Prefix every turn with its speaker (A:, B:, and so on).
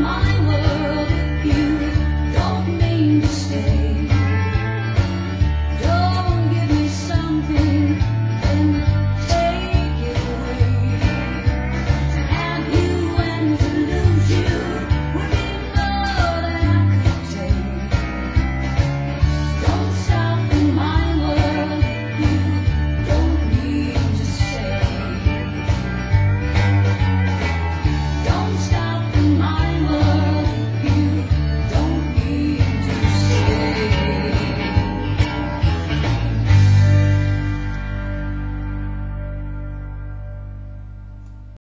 A: Mom.